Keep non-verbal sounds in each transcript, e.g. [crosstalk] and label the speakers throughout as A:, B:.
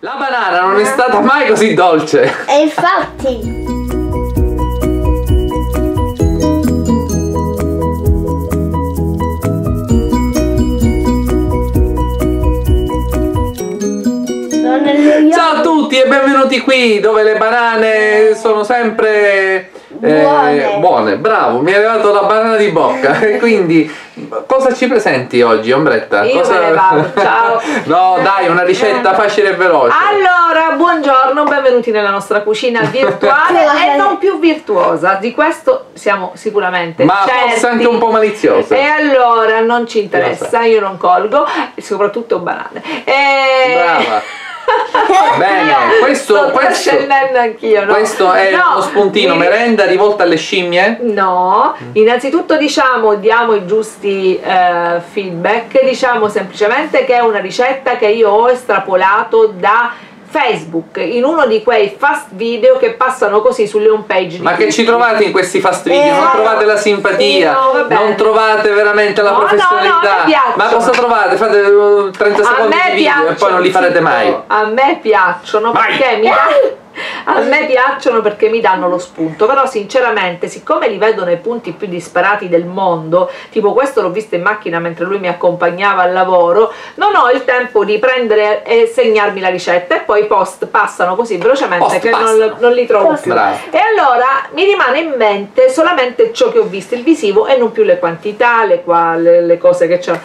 A: La banana non è stata mai così dolce.
B: E infatti.
A: Ciao a tutti e benvenuti qui dove le banane sono sempre eh,
B: Buone.
A: buone. Bravo, mi è arrivato la banana di bocca. [laughs] E quindi cosa ci presenti oggi, Ombretta?
C: Io
A: cosa...
C: me ne vado, [laughs] ciao.
A: no, dai, una ricetta facile e veloce.
C: Allora, buongiorno, benvenuti nella nostra cucina virtuale [laughs] e non più virtuosa. Di questo siamo sicuramente
A: Ma
C: certi.
A: forse anche un po' maliziosa.
C: E allora non ci interessa, io non colgo, soprattutto banane. E...
A: Brava. Bene, questo,
C: sto
A: questo,
C: anch'io, no?
A: questo è
C: No,
A: uno spuntino
C: mi-
A: merenda rivolta alle scimmie.
C: No, innanzitutto diciamo, diamo i giusti eh, feedback, diciamo semplicemente che è una ricetta che io ho estrapolato da Facebook in uno di quei fast video che passano così sulle home page di
A: Ma che ci
C: tutti.
A: trovate in questi fast video?
B: Eh,
A: non trovate la simpatia,
C: sì, no,
A: non trovate veramente la
C: No,
A: professionalità.
C: no.
A: Ma cosa trovate? Fate uh, 30
C: A
A: secondi di video e poi non li farete mai.
C: A me piacciono
A: Vai.
C: perché mi dà- [laughs] a me piacciono perché mi danno lo spunto, però sinceramente siccome li vedo nei punti più disparati del mondo, tipo questo l'ho visto in macchina mentre lui mi accompagnava al lavoro, non ho il tempo di prendere e segnarmi la ricetta e poi i post passano così velocemente
A: Post
C: che non, non li trovo
B: Post
C: più.
A: Bravo.
C: E allora mi rimane in mente solamente ciò che ho visto, il visivo e non più le quantità, le, qua- le- le cose che c'è.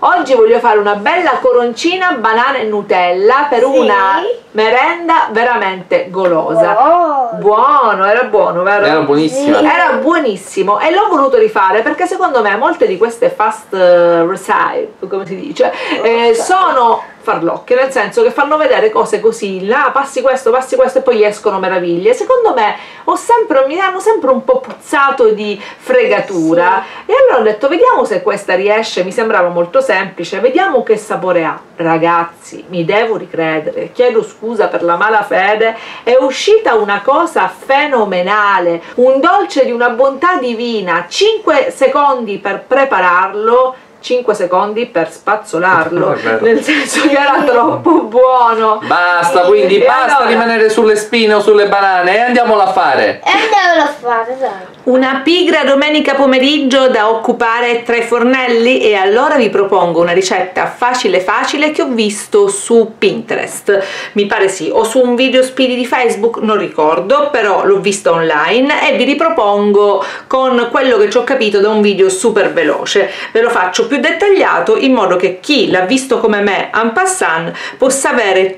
C: Oggi voglio fare una bella coroncina banana e Nutella per
B: Sì.
C: una merenda veramente golosa.
B: Oh.
C: Buono, era buono, vero?
A: Era buonissima.
B: Sì.
C: Era buonissimo e l'ho voluto rifare perché secondo me molte di queste fast eh, recipe, come si dice, eh, sono farlocche, nel senso che fanno vedere cose così, là passi questo, passi questo e poi gli escono meraviglie. Secondo me ho sempre, mi hanno sempre un po' puzzato di fregatura e allora ho detto vediamo se questa riesce, mi sembrava molto semplice, vediamo che sapore ha. Ragazzi, mi devo ricredere, chiedo scusa per la malafede, è uscita una cosa fenomenale, un dolce di una bontà divina, 5 secondi per prepararlo. 5 secondi per spazzolarlo,
A: vero.
C: nel senso che era troppo buono.
A: Basta, quindi
C: E
A: basta
C: allora?
A: rimanere sulle spine o sulle banane e andiamolo a fare.
B: E andiamolo a fare, dai.
C: Una pigra domenica pomeriggio da occupare tra i fornelli e allora vi propongo una ricetta facile facile che ho visto su Pinterest. Mi pare sì, o su un video speedy di Facebook, non ricordo, però l'ho vista online e vi ripropongo con quello che ci ho capito da un video super veloce. Ve lo faccio più dettagliato in modo che chi l'ha visto come me en passant possa avere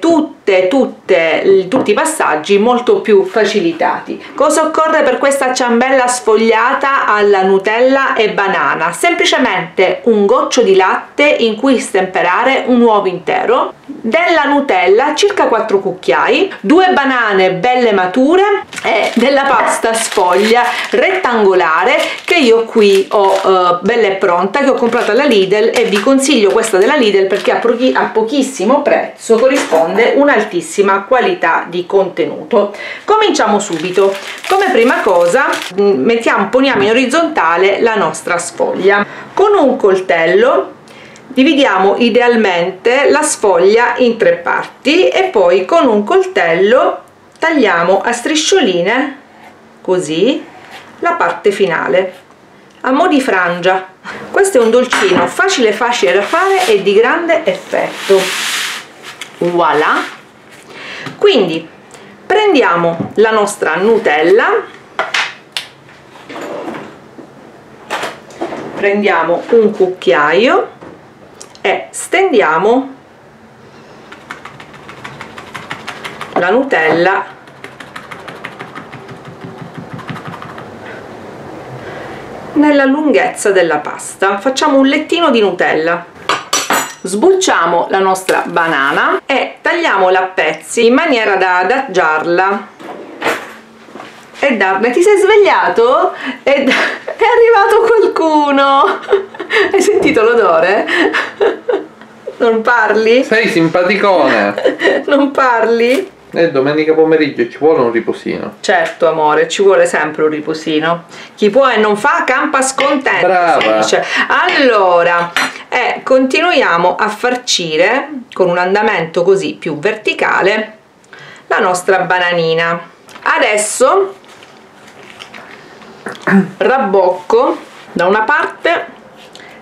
C: tutte, tutte, tutti i passaggi molto più facilitati. Cosa occorre per questa ciambella sfogliata alla Nutella e banana? Semplicemente un goccio di latte in cui stemperare un uovo intero, della Nutella circa 4 cucchiai, due banane belle mature e della pasta sfoglia rettangolare che io qui ho eh, bella e pronta che ho comprato alla Lidl e vi consiglio questa della Lidl perché a, pochi- a pochissimo prezzo corrisponde un'altissima qualità di contenuto. Cominciamo subito. Come prima cosa mm, mettiamo, poniamo in orizzontale la nostra sfoglia. Con un coltello dividiamo idealmente la sfoglia in tre parti e poi con un coltello tagliamo a striscioline così la parte finale a mo' di frangia questo è un dolcino facile facile da fare e di grande effetto voilà quindi prendiamo la nostra nutella. Prendiamo un cucchiaio e stendiamo la nutella nella lunghezza della pasta. Facciamo un lettino di nutella. Sbucciamo la nostra banana e tagliamola a pezzi in maniera da adagiarla e darne ti sei svegliato? Ed è arrivato qualcuno [laughs] hai sentito l'odore? [laughs] non parli?
A: Sei simpaticone.
C: non parli?
A: E domenica pomeriggio ci vuole un riposino.
C: Certo, amore, ci vuole sempre un riposino. Chi può e non fa, campa scontento.
A: Brava.
C: Allora, eh, continuiamo a farcire con un andamento così più verticale la nostra bananina. Adesso rabbocco da una parte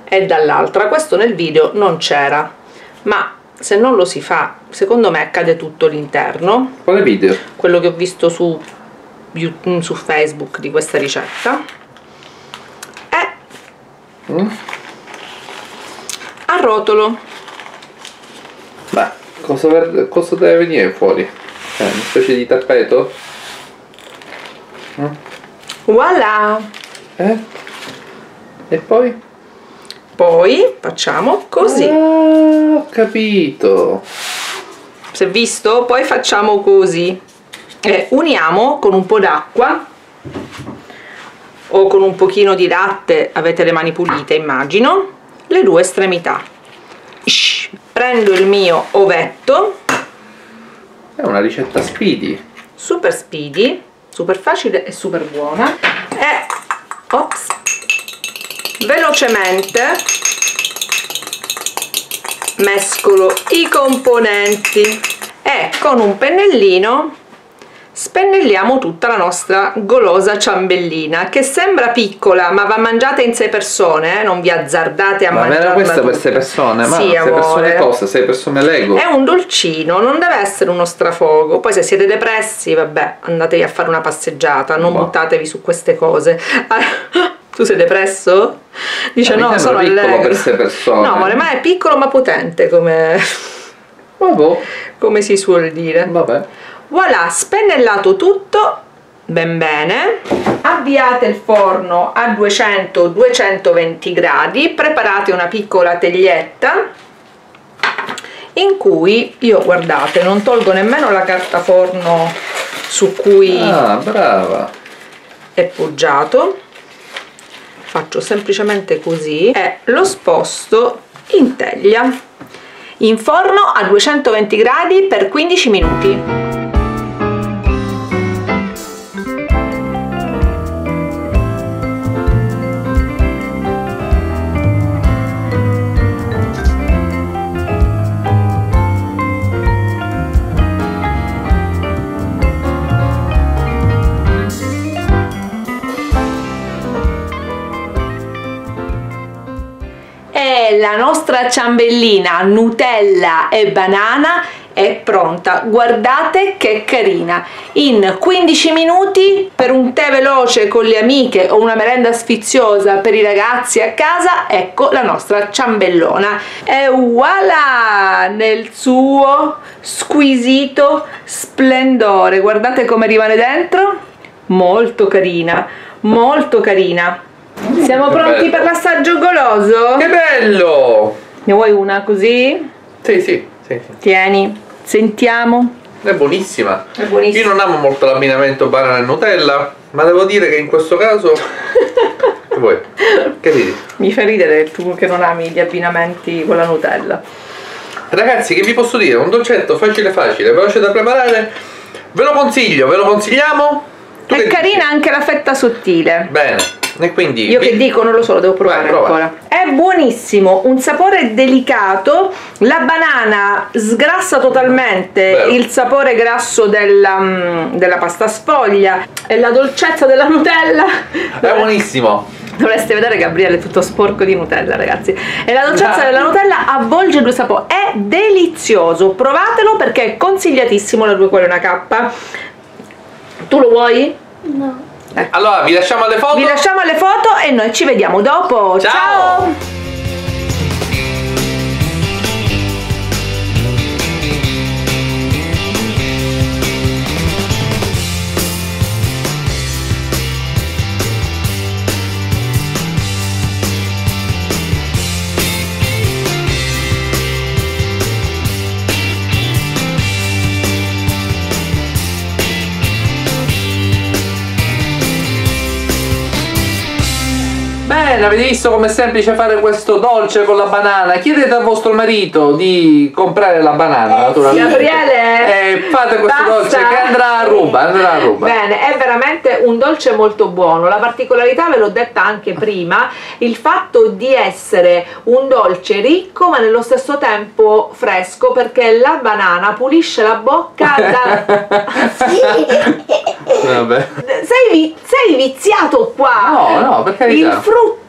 C: e dall'altra. Questo nel video non c'era, ma se non lo si fa, secondo me cade tutto l'interno
A: Quale video?
C: quello che ho visto su, su Facebook di questa ricetta è
A: Mm?
C: a rotolo
A: Ma cosa, ver- cosa deve venire fuori? Eh, una specie di tappeto?
C: voilà
A: Eh? E poi?
C: Poi facciamo così
A: Ah, ho capito.
C: si è visto? poi facciamo così e uniamo con un po' d'acqua o con un pochino di latte avete le mani pulite immagino le due estremità Shh. prendo il mio ovetto
A: È una ricetta speedy.
C: super speedy, super facile e super buona e ops, velocemente mescolo i componenti e con un pennellino spennelliamo tutta la nostra golosa ciambellina che sembra piccola ma va mangiata in sei persone eh? non vi azzardate a
A: Ma era
C: mangiarla
A: questa per
C: tutta.
A: sei persone? Ma
C: Sì,
A: sei
C: amore.
A: persone cosa? Sei persone Lego?
C: È un dolcino, non deve essere uno strafogo. Poi se siete depressi, vabbè, andatevi a fare una passeggiata, non
A: Boh.
C: buttatevi su queste cose. [laughs] Tu sei depresso? Dice no, sono
A: piccolo
C: allegro.
A: per sei persone.
C: No, ma è piccolo ma potente come,
A: Vabbè,
C: come si suol dire.
A: vabbè.
C: Voilà, spennellato tutto ben bene. Avviate il forno a 200-220 gradi, preparate una piccola teglietta in cui io guardate non tolgo nemmeno la carta forno su cui
A: Ah, brava.
C: è poggiato faccio semplicemente così. E lo sposto in teglia. In forno a 220 gradi per 15 minuti e la nostra ciambellina Nutella e banana è pronta. Guardate che carina. In 15 minuti per un tè veloce con le amiche o una merenda sfiziosa per i ragazzi a casa ecco la nostra ciambellona. E voilà nel suo squisito splendore. Guardate come rimane dentro. Molto carina molto carina siamo pronti per l'assaggio goloso?
A: Che bello!
C: Ne vuoi una così?
A: Sì, sì, sì, sì.
C: Tieni, sentiamo.
A: È buonissima.
C: È buonissima.
A: Io non amo molto l'abbinamento banana e Nutella, ma devo dire che in questo caso... [laughs] che vuoi? Che ridi?
C: Mi fa ridere tu che non ami gli abbinamenti con la Nutella.
A: Ragazzi, che vi posso dire? Un dolcetto facile facile, veloce da preparare. Ve lo consiglio, ve lo consigliamo? Tu
C: È carina anche la fetta sottile.
A: dici? Bene. E quindi...
C: Io che dico, non lo so, lo devo provare
A: Vai,
C: ancora. È buonissimo, un sapore delicato. La banana sgrassa totalmente
A: Vero.
C: il sapore grasso della, mm, della pasta sfoglia e la dolcezza della Nutella.
A: È buonissimo.
C: Dovreste vedere Gabriele tutto sporco di Nutella, ragazzi. E la dolcezza
A: Dai.
C: della Nutella avvolge i due sapori. È delizioso. Provatelo perché è consigliatissimo la 2 quale una K. Tu lo vuoi?
B: No.
A: Allora, vi lasciamo alle foto.
C: Vi lasciamo le foto e noi ci vediamo dopo.
A: Ciao.
C: Ciao.
A: Bene, avete visto com'è semplice fare questo dolce con la banana? Chiedete al vostro marito di comprare la banana, naturalmente.
C: Gabriele?
A: E Fate questo
C: Basta.
A: dolce che andrà a ruba, andrà a ruba.
C: Bene, è veramente un dolce molto buono. La particolarità, ve l'ho detta anche prima, il fatto di essere un dolce ricco ma nello stesso tempo fresco perché la banana pulisce la bocca [laughs] da...
A: Vabbè.
C: sei, sei viziato qua!
A: No, no, per carità.
C: Il frutto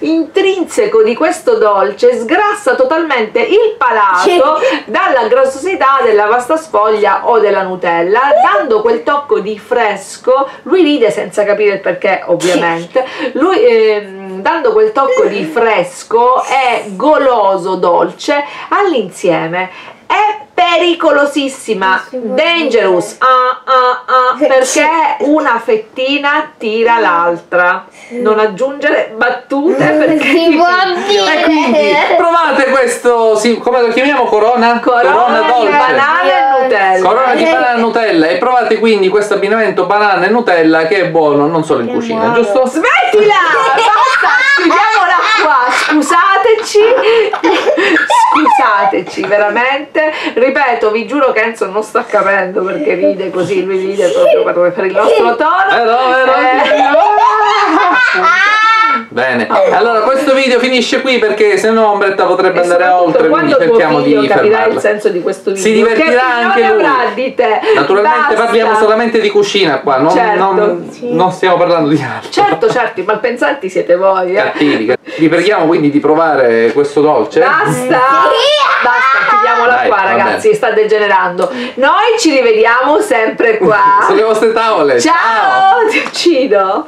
C: intrinseco di questo dolce sgrassa totalmente il palato dalla grassosità della pasta sfoglia o della Nutella, dando quel tocco di fresco. Lui ride senza capire il perché, ovviamente. Lui ehm, dando quel tocco di fresco e goloso dolce all'insieme. È pericolosissima, dangerous, ah, ah, ah, perché una fettina tira l'altra. Non aggiungere battute perché
B: Si può
A: E quindi
B: dire.
A: provate questo, sì, come lo chiamiamo? Corona?
C: corona, di
A: dolce.
C: banana e Nutella.
A: Corona di banana e Nutella e provate quindi questo abbinamento banana e Nutella che è buono non solo in cucina,
B: buono.
A: giusto?
C: Smettila! Basta, chiudiamola qua. Scusateci. [laughs] Scusateci, veramente. Ripeto, vi giuro che Enzo non sta capendo perché ride così, lui ride proprio per, per il nostro tono.
A: Vero, vero?
C: Eh,
A: Bene, allora questo video finisce qui perché se no Ombretta potrebbe andare oltre, quindi
C: quando tuo
A: cerchiamo
C: figlio
A: di
C: capirà il
A: fermarla.
C: senso di questo video
A: Si divertirà
C: che
A: anche
C: opinione
A: lui.
C: avrà di te
A: Naturalmente
C: Basta.
A: parliamo solamente di cucina qua, non,
C: Certo.
A: non-
B: Sì.
A: non stiamo parlando di altro.
C: certo certo i malpensanti siete voi eh.
A: Cattivi. Vi preghiamo quindi di provare questo dolce.
C: Basta! Basta, chiudiamola
A: Dai,
C: qua ragazzi, sta degenerando. Noi ci rivediamo sempre qua.
A: Sulle vostre tavole.
C: Ciao! Ti uccido!